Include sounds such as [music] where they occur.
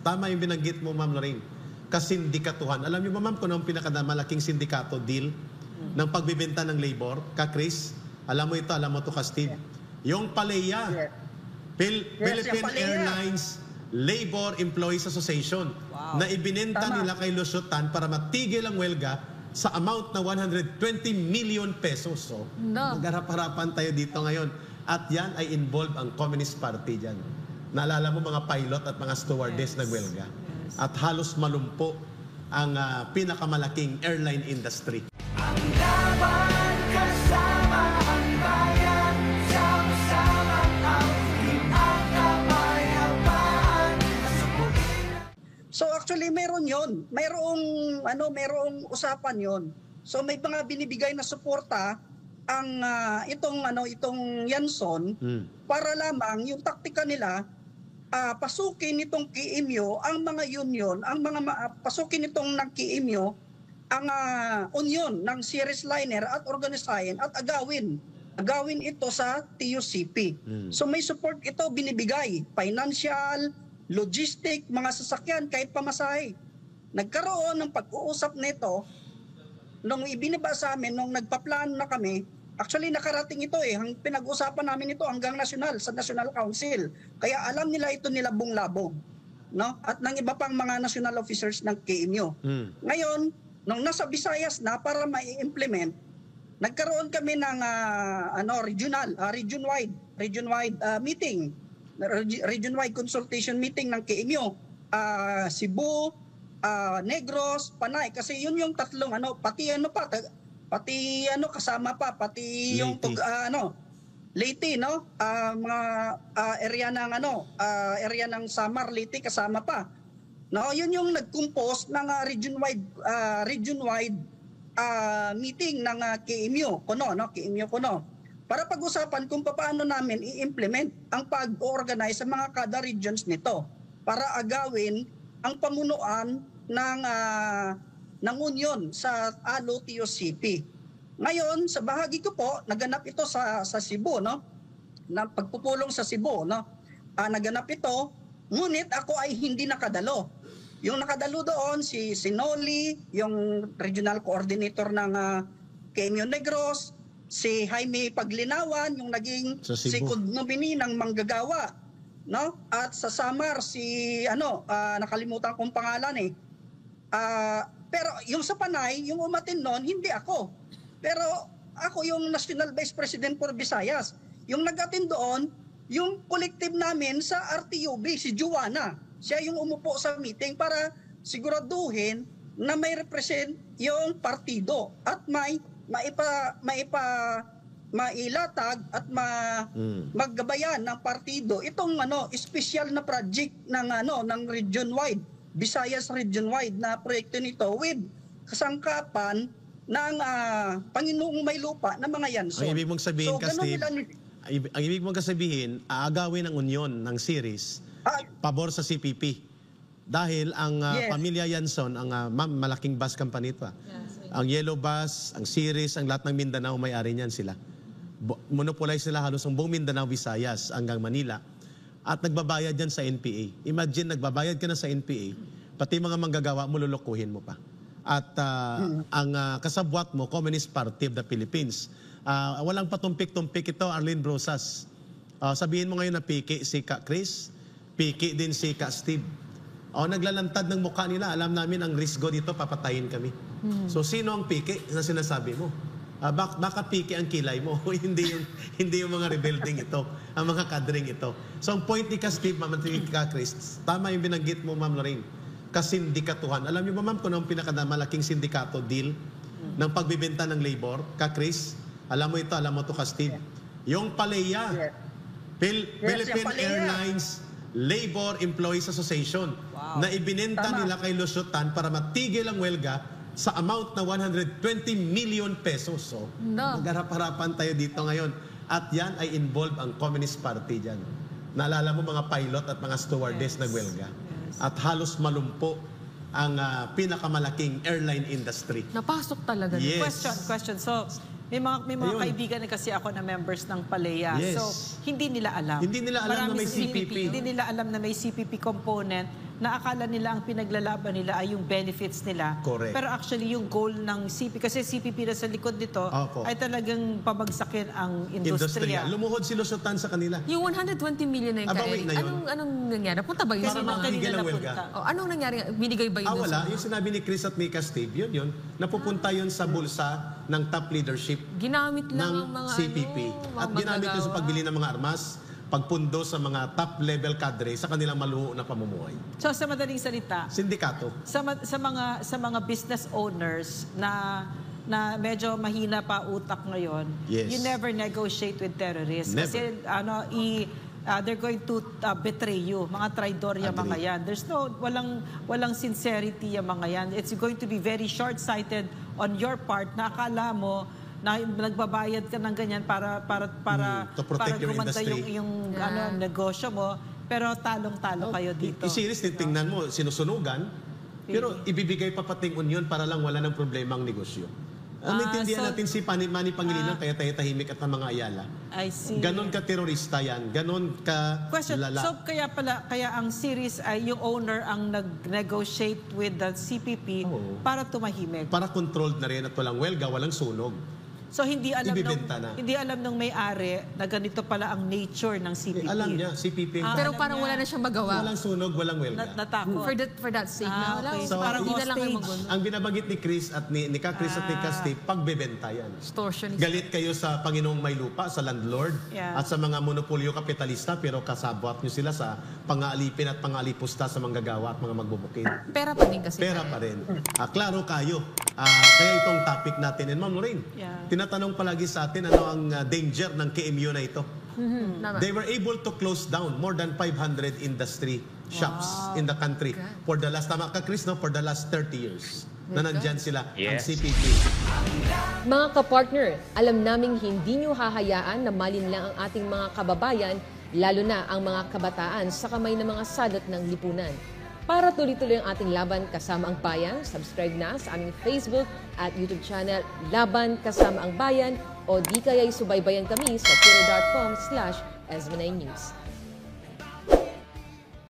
Tama yung binanggit mo, Ma'am Lorraine. Kasindikatuhan. Alam niyo ba, Ma'am, kung ano ang pinakamalaking sindikato deal ng pagbibenta ng labor? Ka, Chris? Alam mo ito, alam mo ito, ka, Steve? Yung Paleya. Yes. Phil- Yes, Philippine yung Paleya. Airlines Labor Employees Association Wow. na ibinenta Tama. nila kay Lusutan para matigil ang welga sa amount na 120 million pesos. So, No. nagharap-harapan tayo dito ngayon. At yan ay involved ang Communist Party dyan. Naalala mo mga pilot at mga stewardess Yes. nagwelga. Yes. At halos malumpo ang ah, pinakamalaking airline industry. Ang laban kasama ang bayan Sama-sama ang puwinan So actually meron 'yon. Mayroong ano, mayroong usapan 'yon. So may mga binibigay na suporta ang ah, itong ano itong Yanson Hmm. para lamang yung taktika nila ah, pasukin nitong KMU ang mga union, ang mga ah, pasukin nitong ng KMU ang ah, union ng series liner at organisahin at agawin agawin ito sa TUCP. Hmm. So may support ito binibigay, financial, logistic, mga sasakyan kahit pamasahe. Nagkaroon ng pag-uusap nito nung ibinaba sa amin nung nagpaplano na kami Actually, nakarating ito eh. Ang pinag-usapan namin ito hanggang national, sa National Council. Kaya alam nila ito nilabong labog. No? At ng iba pang mga national officers ng KMU. Hmm. Ngayon, nung nasa Visayas na para mai-implement, nagkaroon kami ng ah, ano regional, ah, region-wide, region-wide ah, meeting, reg- region-wide consultation meeting ng KMU. Ah, Cebu, ah, Negros, Panay kasi yun yung tatlong ano, pati ano pa, pati ano kasama pa, pati yung Leyte. tug- ah, ano, Leyte, no? Ah, mga ah, area ng ano, ah, area ng Samar, Leyte kasama pa. No, yun yung nag-compose ng ah, region-wide ah, region-wide ah, meeting ng ah, KMU, kuno, no? KMU kuno. Para pag-usapan kung paano namin i-implement ang pag-organize sa mga kada regions nito para agawin ang pamunuan ng ah, ng union sa ALO TOCP. Ngayon, sa bahagi ko po, naganap ito sa sa Cebu, no? Na pagpupulong sa Cebu, no? Ah, naganap ito, ngunit ako ay hindi nakadalo. Yung nakadalo doon si Sinoli, yung regional coordinator ng ah, KMU Negros, si Jaime Paglinawan, yung naging second nominee ng manggagawa, no? At sa Samar si ano, ah, nakalimutan kong pangalan eh. Ah, pero yung sa Panay, yung umatin noon, hindi ako. Pero ako yung National Vice President for Visayas. Yung nag-attend doon, yung collective namin sa RTUB, si Juana. Siya yung umupo sa meeting para siguraduhin na may represent yung partido at may maipa maipa mailatag at ma Hmm. maggabayan ng partido itong ano special na project ng ano ng region wide Visayas region wide na proyekto nito with kasangkapan ng ah, Panginoong may lupa na mga Yanson. Ang ibig mong sabihin, so, ka, ganun Steve, nila ni- ang ibig- ang mong kasabihin, aagawin ng union ng series Ah, pabor sa CPP. Dahil ang ah, Yes. pamilya Yanson, ang ma'am, malaking bus company ito. ah. Ang Yellow Bus, ang Series, ang lahat ng Mindanao, may-ari niyan sila. Bo- monopolize sila halos ang buong Mindanao, Visayas, hanggang Manila. At nagbabayad yan sa NPA. Imagine, nagbabayad ka na sa NPA, pati mga manggagawa mo, lulukuhin mo pa. At ah, ang ah, kasabwat mo, Communist Party of the Philippines. Ah, walang patumpik-tumpik ito, Arlene Brosas. Ah, sabihin mo ngayon na piki si Ka Chris, piki din si Ka Steve. O naglalantad ng mukha nila, alam namin ang risgo dito, papatayin kami. So sino ang piki na sinasabi mo? Ah, bak baka piki ang kilay mo, [laughs] hindi yung hindi yung mga rebuilding ito, ang mga kadring ito. So ang point ni Ka Steve, Ma'am, Ka Chris, tama yung binanggit mo, Ma'am Lorraine, kasindikatuhan. Alam niyo ba, Ma'am, kung ano ang pinakamalaking sindikato deal ng pagbibenta ng labor? Ka Chris, alam mo ito, alam mo to Ka Steve. Yung Paleya, Yes. Phil- Yes, Philippine Paleya. Airlines Labor Employees Association Wow. na ibinenta Tama. nila kay Lusutan para matigil ang welga sa amount na 120 million pesos. So, No. nagharap-harapan tayo dito ngayon. At yan ay involved ang Communist Party dyan. Naalala mo mga pilot at mga stewardess Yes. nagwelga. Yes. At halos malumpo ang ah, pinakamalaking airline industry. Napasok talaga. Yes. Question, question. So, may mga, may mga Ayun. kaibigan na kasi ako na members ng Paleya. Yes. So, hindi nila alam. Hindi nila alam na may sa CPP. Hindi nila alam na may CPP component na akala nila ang pinaglalaban nila ay yung benefits nila. Correct. Pero actually yung goal ng CP, kasi CPP na sa likod nito, Opo. ay talagang pabagsakin ang Industriya. industriya. Lumuhod si Lusutan sa kanila. Yung 120 million na yung Aba, kaya, wait na yun. anong, anong nangyari? Punta ba yun? Kasi kanila ang welga. napunta. Oh, anong nangyari? Binigay ba yun? Ah, dun wala. sa- Yung sinabi ni Chris at Mika Steve, yun yun. Napupunta yun sa bulsa ng top leadership Ginamit lang ng ang mga CPP. ano, mga At ginamit yun sa manggagawa. pagbili ng mga armas, pagpundo sa mga top level cadre sa kanilang maluho na pamumuhay. So sa madaling salita, Sindikato. sa, ma- sa mga sa mga business owners na na medyo mahina pa utak ngayon, Yes. you never negotiate with terrorists. Never. Kasi ano, i, ah, they're going to ah, betray you. Mga traidor yung Agree. mga yan. There's no, walang, walang sincerity yung mga yan. It's going to be very short-sighted on your part na akala mo na nagbabayad ka ng ganyan para para para Mm, to protect para your industry. yung yung Yeah. ano negosyo mo pero talong-talo kayo dito. I-series din tingnan mo, sinusunugan, pero ibibigay pa pating union para lang wala ng problema ang negosyo. Ang Ah, maintindihan so- natin si Pani, Manny Pangilinan, kaya tayo tahimik at ng mga Ayala. I see. Ganon ka terorista yan, ganon ka Question, lala. so kaya pala, kaya ang series ay yung owner ang nag-negotiate with the CPP Oo. para tumahimik. para controlled na rin at walang welga, walang sunog. So hindi alam nung, Ibibenta na. hindi alam nung may-ari na ganito pala ang nature ng CPP. Eh, alam niya, CPP. Ah, Pero alam parang niya. wala na siyang magawa. walang sunog, walang Na, welga. natakot. For that, for that sake Ah, na wala. okay. So, So, parang hindi na lang hostage. magulo. Ang binabanggit ni Chris at ni, ni Ka Chris at ni Ka Steve, pagbebenta yan. Extortion. Galit kayo sa Panginoong may lupa, sa landlord, Yeah. at sa mga monopolyo kapitalista, pero kasabwat nyo sila sa pangaalipin at pangalipusta sa manggagawa at mga magbubukid. Pera pa din kasi. Pera pa rin. Ah, klaro kayo. Ah, kaya itong topic natin, and Ma'am Lorraine, Yeah. Tinatanong palagi sa atin ano ang ah, danger ng KMU na ito. Mhm, Tama. They were able to close down more than 500 industry shops in the country for the last, tama ka Chris, no? for the last 30 years na nandyan sila, ang CPP. Mga kapartner, alam naming hindi nyo hahayaan na malinlang ang ating mga kababayan, lalo na ang mga kabataan sa kamay ng mga sadot ng lipunan. Para tuloy-tuloy ang ating laban kasama ang bayan, subscribe na sa aming Facebook at YouTube channel Laban Kasama ang Bayan o di kaya'y subaybayan kami sa twitter.com slash News.